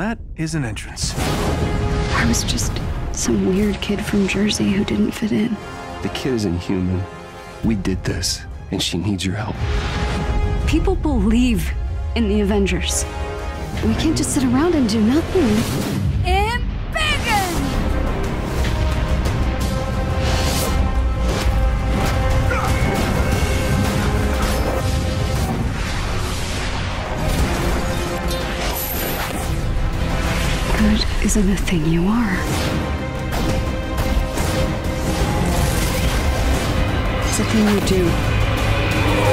that is an entrance. I was just some weird kid from Jersey who didn't fit in. The kid isn't human. We did this, and she needs your help. People believe in the Avengers. We can't just sit around and do nothing. good isn't a thing you are. It's a thing you do.